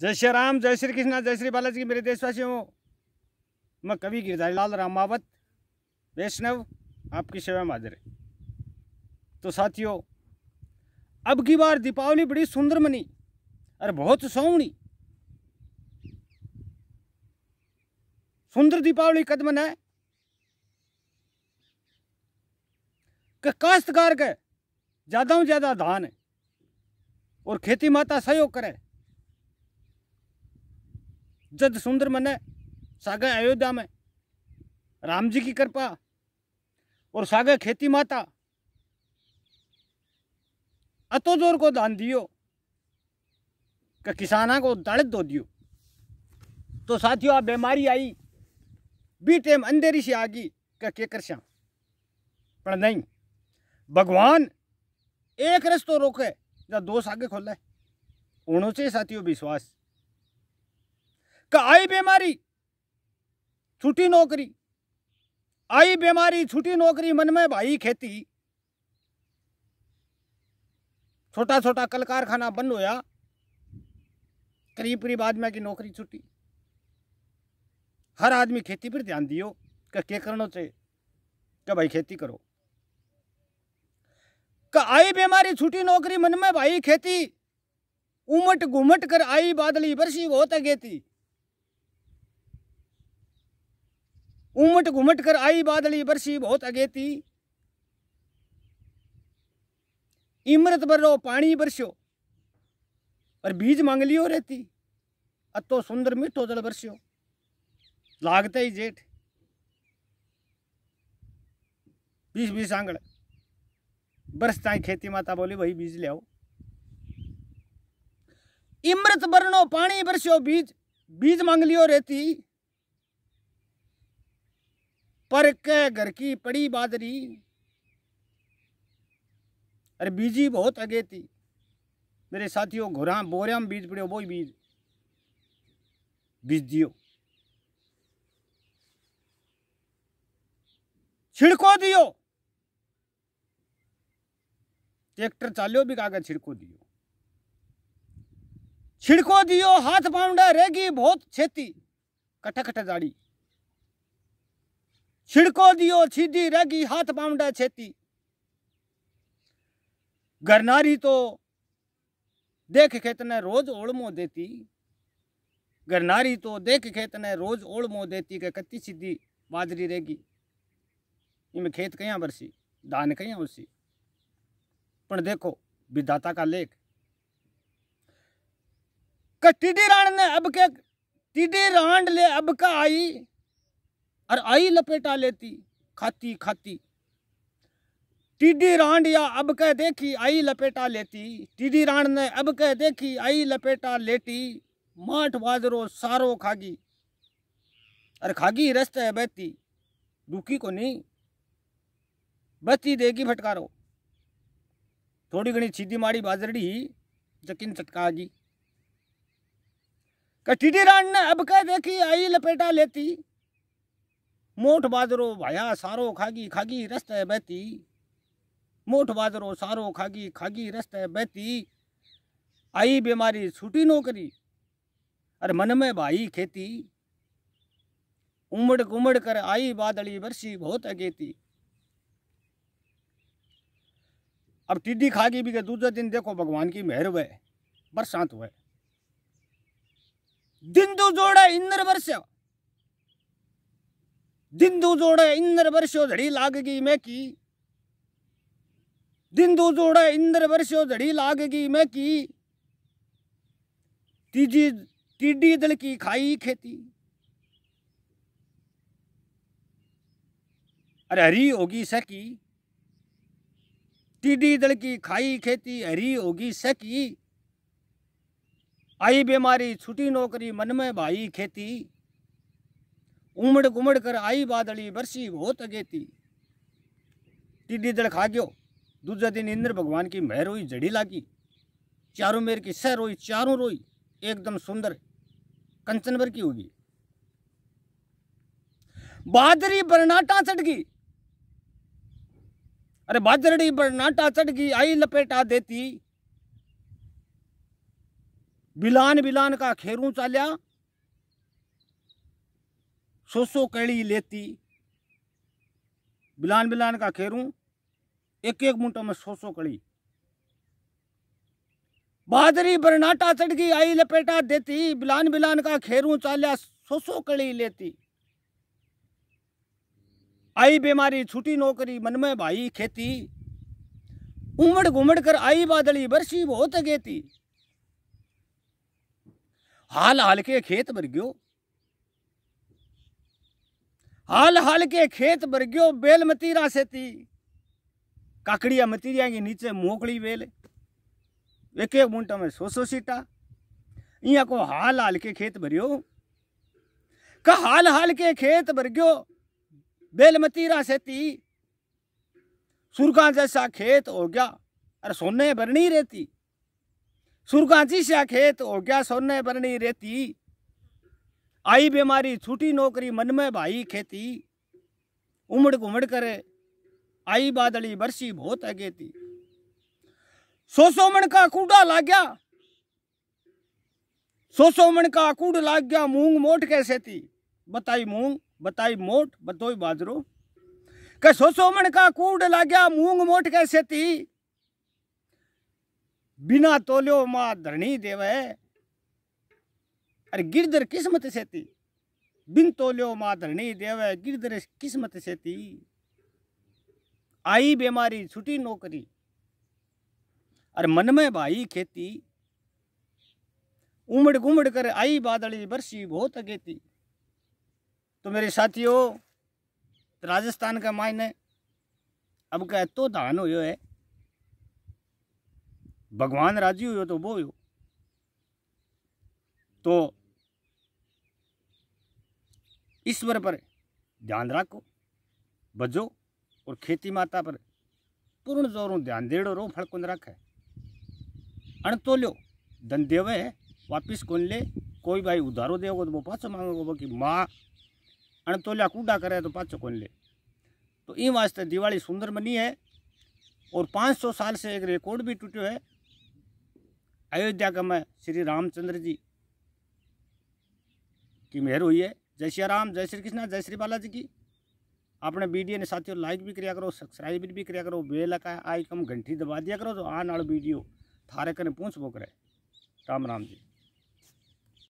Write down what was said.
जय श्री राम, जय श्री कृष्णा, जय श्री बालाजी मेरे देशवासियों। मैं कवि गिरधारी लाल रामावत, वैष्णव, आपकी सेवा में तो साथियों, अब की बार दीपावली बड़ी सुंदर मनी और बहुत सोहनी। सुंदर दीपावली कद है कि काश्तकार के ज़्यादा ज़्यादा धान और खेती माता सहयोग करे। जद सुंदर मने सागे अयोध्या में, राम जी की कृपा और सागे खेती माता, अतो ज़ोर को दान दियो, कि किसाना को दलित दो दियो। तो साथियों, आ बीमारी आई, बी टाइम अंधेरी से आ गई क्या के कर पर नहीं, भगवान एक रस्तो रोके या दो सागे खोले। उन्हों से साथियों विश्वास। का आई बीमारी, छुट्टी नौकरी। आई बीमारी, छुट्टी नौकरी, मन में भाई खेती। छोटा छोटा कल कारखाना बंद होया करीब करीब आदमी की नौकरी छुट्टी। हर आदमी खेती पर ध्यान दियो कि क्या करना चाहिए कि भाई खेती करो। का आई बीमारी, छुट्टी नौकरी, मन में भाई खेती उमट घुमट कर आई बादली बरसी बहुत अगेती उमट घुमट कर आई बादली बरसी बहुत अगेती इमरत बरो पानी बरस्यो और बीज मांग लियो रहती। अतो सुंदर मीठो जल बरस्यो। लागते ही जेठ। बीस बीस आंगड़ बरसता ही खेती माता बोली, वही बीज ले आओ। इमृत बरनो पानी बरस्यो, बीज बीज मांग लियो रहती। पर के घर की पड़ी बादरी। अरे बीजी बहुत अगे थी। मेरे साथियों, घोरा बोरिया में बीज पड़े वो ही बीज। बीज दियो। छिड़को दियो। ट्रैक्टर चालो भी कागज़ छिड़को दियो। छिड़को दियो, हाथ पाउंडा रहेगी बहुत छेती। Cut cut जाड़ी। छिड़को दियो, सीधी रहेगी हाथ पाउंडा छेती। गरनारी तो देख खेत ने रोज ओड़मो देती। गरनारी तो देख खेत ने रोज ओड़मो देती के कत्ती सीधी बाजरी रहेगी इनमें खेत कहीं बरसी, दान कहीं उसी पर देखो, विधाता का लेख। टीडी राण ने अब के टीडी रांड ले अब का आई? और आई लपेटा लेती, खाती खाती। टीडी रांड या अब कह देखी आई लपेटा लेती। टीडी राण ने अब कह देखी आई लपेटा लेती माठ बाजरो सारो खागी। अरे खागी रस्ते बहती। दुखी को नहीं। बहती देगी फटकारो। थोड़ी घनी छीदी माड़ी बाजरड़ी जकिन चटकागी। कटीडी राण ने अब कह देखी आई लपेटा लेती। मोठ बाजरो भाया सारो खागी खागी रस्ते बहती मोठ बाजरो सारो खागी खागी रस्ते बहती आई बीमारी छूटी नौकरी, अरे मन में भाई खेती। उमड़ गुमड़ कर आई बादली बरसी बहुत अगेती। अब टिड्डी खा गई भी के दूसरे दिन देखो भगवान की मेहर हुए, बरसात हुए। दिन दो जोड़े इंद्र वर्ष। दिन दो जोड़े इंद्र वर्षो झड़ी लाग गई मैं की दिन दो जोड़े इंद्र वर्षो झड़ी लाग गई मैं की तीजी टिड्डी दल की खाई खेती। अरे हरी होगी सकी। टीडी दल की खाई खेती हरी होगी सकी। आई बीमारी छुटी नौकरी मन में भाई खेती। उमड़ गुमड़ कर आई बादली बरसी बहुत अगेती टिड्डी दल खा गयो दूसरे दिन इंद्र भगवान की मेहर हुई जड़ी लागी चारों मेर की सह रोई चारों रोई एकदम सुंदर कंचनवर की होगी बादरी बरनाटा चढ़ गई अरे बाजरड़ी पर नाटा चढ़ गई आई लपेटा देती बिलान बिलान का खेरू चालिया सो सो कड़ी लेती। बिलान बिलान का खेरू, एक एक मुंटो में सो सो कड़ी बहादरी बरनाटा चढ़गी आई लपेटा देती, बिलान बिलान का खेरू चालिया सो सो कड़ी लेती। आई बीमारी, छुटी नौकरी मन में भाई खेती। उमड़ घुमड़ कर आई बादली, बरसी बहुत गेती। हाल हाल के खेत भर गयो। हाल हाल के खेत भर गयो बेल मतीरा से थी काकड़िया मतीरिया के नीचे मोकड़ी बेल एक एक मुंटा में सो सो सीटा। इया को हाल हाल के खेत भरियो। का हाल हाल के खेत भर गयो बेल मतीरा से थी सुरगा जैसा खेत हो गया, अरे सोने भरनी रहती सुरगा जैसा खेत हो गया, सोने भरनी रहती आई बीमारी छूटी नौकरी, मन में भाई खेती, उमड़ घुमड़ करे, आई बादली बरसी बहुत अगे थी। सो सो मन का कूड़ा लाग गया सो सो मन का कूड़ लाग गया मूंग मोट कैसे थी? बताई मूंग, बताई मोट बतोई बाजरो। के सो सो मन का कूड़ लाग गया मूंग मोट कैसे थी? बिना तोलियो माँ धरणी देवे अरे गिरधर किस्मत से थी? बिन तोलियो माँ धरणी देवे, गिरधर किस्मत से थी? आई बीमारी, छुटी नौकरी। अरे मन में भाई खेती। उमड़ घुमड़ कर आई बादली, बरसी बहुत अगेती तो मेरे साथियों, राजस्थान का मायने, अब कह तो धान हो है। भगवान राज़ी हो तो वो हो तो ईश्वर पर ध्यान रखो, बजो और खेती माता पर पूर्ण जोरों ध्यान देड़ो रो फल कुंद रखे। अण तो लो धन देवे है वापिस कौन ले, कोई भाई उधारो देवो तो वो पाछो वो कि माँ अण तोलिया कूड़ा करे तो पाछो कौन ले। तो इन वास्ते दिवाली सुंदर बनी है और 500 साल से एक रिकॉर्ड भी टूटो है। अयोध्या का में श्री रामचंद्र जी की मेहर हुई है। जय श्री राम, जय श्री कृष्णा, जय श्री बालाजी की। अपने वीडियो ने साथियों लाइक भी किया करो सब्सक्राइब भी किया करो, बेल का आइकम घंटी दबा दिया करो तो आने वाला वीडियो थारे कने पहुँच बोकर करे। राम राम जी।